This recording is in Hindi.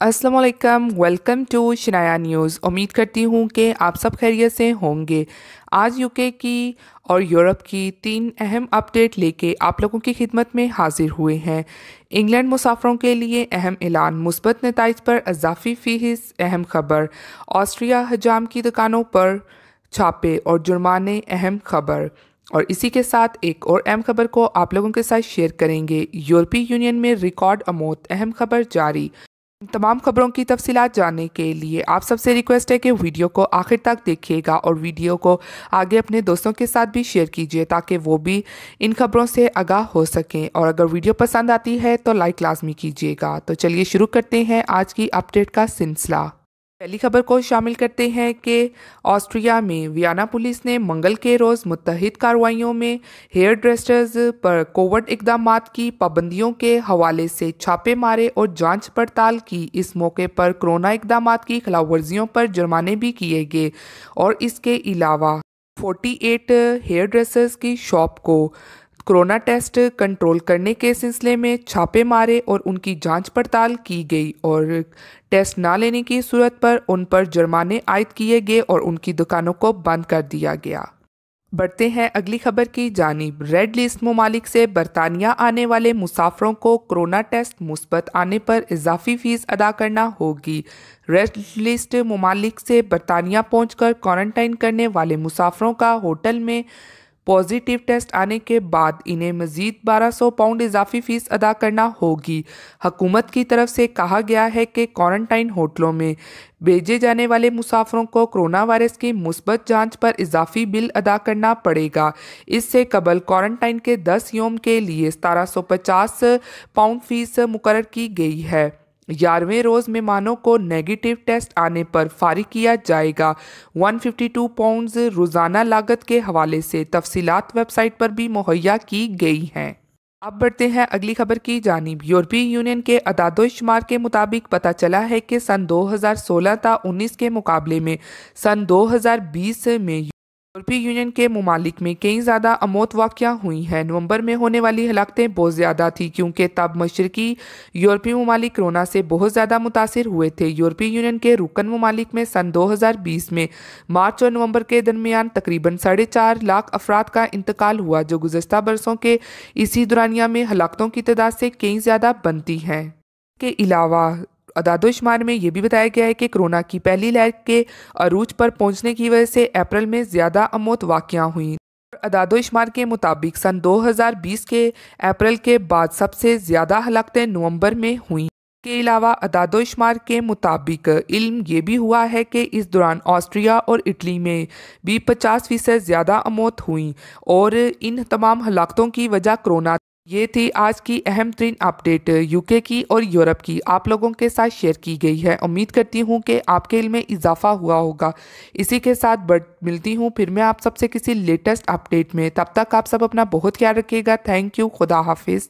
Aslam welcome to Shanaya news उम्मीद करती हूँ कि आप सब खैरियत से होंगे। आज यूके की और यूरोप की तीन अहम अपडेट लेके आप लोगों की खिदमत में हाजिर हुए हैं। इंग्लैंड मुसाफरों के लिए अहम ऐलान। मुस्बत नतज पर अजाफी फ़ीस अहम खबर। ऑस्ट्रिया हजाम की दुकानों पर छापे और जुर्माने अहम खबर। और इसी के साथ एक और अहम खबर को आप लोगों के साथ शेयर करेंगे। यूरोपीय यूनियन में रिकॉर्ड अमौत अहम खबर जारी। तमाम खबरों की तफसीत जानने के लिए आप सबसे रिक्वेस्ट है कि वीडियो को आखिर तक देखिएगा और वीडियो को आगे अपने दोस्तों के साथ भी शेयर कीजिए ताकि वो भी इन खबरों से आगाह हो सकें। और अगर वीडियो पसंद आती है तो लाइक लाजमी कीजिएगा। तो चलिए शुरू करते हैं आज की अपडेट का सिलसिला। पहली खबर को शामिल करते हैं कि ऑस्ट्रिया में वियाना पुलिस ने मंगल के रोज़ मुतहद कार्रवाइयों में हेयर ड्रेसर्स पर कोविड इकदाम की, पाबंदियों के हवाले से छापे मारे और जाँच पड़ताल की। इस मौके पर कोरोना इकदाम की खिलाफ वर्जियों पर जुर्माने भी किए गए और इसके अलावा 48 हेयर ड्रेसर्स की शॉप को कोरोना टेस्ट कंट्रोल करने के सिलसिले में छापे मारे और उनकी जाँच पड़ताल की गई और टेस्ट ना लेने की सूरत पर उन पर जुर्माने आयद किए गए और उनकी दुकानों को बंद कर दिया गया। बढ़ते हैं अगली खबर की जानब। रेड लिस्ट ममालिक से बरतानिया आने वाले मुसाफरों को कोरोना टेस्ट मुस्बत आने पर इजाफी फ़ीस अदा करना होगी। रेड लिस्ट ममालिक से बरतानिया पहुंचकर क्वारंटाइन करने वाले मुसाफरों का होटल में पॉजिटिव टेस्ट आने के बाद इन्हें मजीद 1200 पाउंड इजाफी फ़ीस अदा करना होगी। हकूमत की तरफ़ से कहा गया है कि क्वारंटाइन होटलों में भेजे जाने वाले मुसाफरों को कोरोना वायरस की मुस्बत जाँच पर इजाफी बिल अदा करना पड़ेगा। इससे कबल क्वारंटाइन के 10 योम के लिए सतारह पाउंड फ़ीस मुकर की गई है। ग्यारहवें रोज़ मेहमानों को नेगेटिव टेस्ट आने पर फारिग किया जाएगा। 152 पाउंड्स रोज़ाना लागत के हवाले से तफसीलात वेबसाइट पर भी मुहैया की गई हैं। अब बढ़ते हैं अगली खबर की जानब। यूरोपीय यूनियन के अदादोशुमार के मुताबिक पता चला है कि सन 2016 था 19 के मुकाबले में सन 2020 में यूरोपीय यूनियन के ममालिक में कई ज़्यादा अमौत वाक़ हुई हैं। नवंबर में होने वाली हलाकतें बहुत ज़्यादा थी, क्योंकि तब मशरकी यूरोपीय ममालिक कोरोना से बहुत ज़्यादा मुतासर हुए थे। यूरोपीय यूनियन के रुकन ममालिक में सन 2020 में मार्च और नवंबर के दरमियान तकरीबन साढ़े चार लाख अफराद का इंतकाल हुआ, जो गुजशत बरसों के इसी दौरानिया में हलाकतों की तादाद से कई ज़्यादा बनती हैं। के अलावा अदादोशुमार में ये भी बताया गया है कि कोरोना की पहली लहर के अरूज पर पहुँचने की वजह से अप्रैल में ज़्यादा अमौत वाक़ हुई। अदादोशुमार के मुताबिक सन 2020 के अप्रैल के बाद सबसे ज़्यादा हलाकतें नवंबर में हुई। के अलावा अदादोशुमार के मुताबिक इल्म ये भी हुआ है कि इस दौरान ऑस्ट्रिया और इटली में भी 50 फ़ीसद ज़्यादा अमौत हुई और इन तमाम हलाकतों की वजह कोरोना ये थी आज की अहम तरीन अपडेट यूके की और यूरोप की। आप लोगों के साथ शेयर की गई है। उम्मीद करती हूँ कि आपके इल में इजाफा हुआ होगा। इसी के साथ बढ़ मिलती हूँ फिर मैं आप सबसे किसी लेटेस्ट अपडेट में। तब तक आप सब अपना बहुत ख्याल रखिएगा। थैंक यू खुदा हाफिज़।